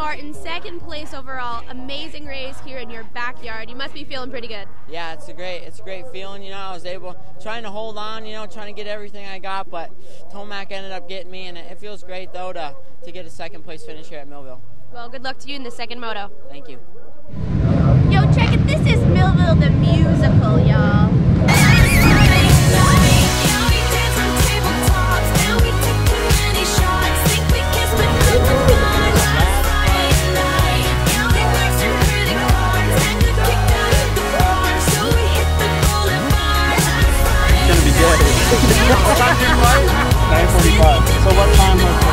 Martin, second place overall. Amazing race here in your backyard. You must be feeling pretty good. Yeah, it's a great, it's a great feeling. You know, I was able, trying to hold on, you know, trying to get everything I got, but Tomac ended up getting me, and it, feels great though to to get a second place finish here at Millville. Well, good luck to you in the second moto. Thank you. Yo, check it. This is Millville the musical, y'all. 9:45. So what time was it?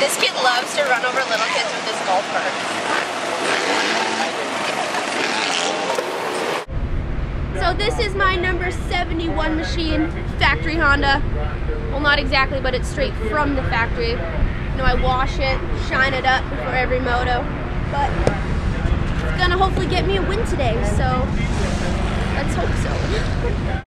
This kid loves to run over little kids with his golf cart. This is my number 71 machine, factory Honda. Well, not exactly, but it's straight from the factory. You know, I wash it, shine it up before every moto. But it's gonna hopefully get me a win today, so let's hope so.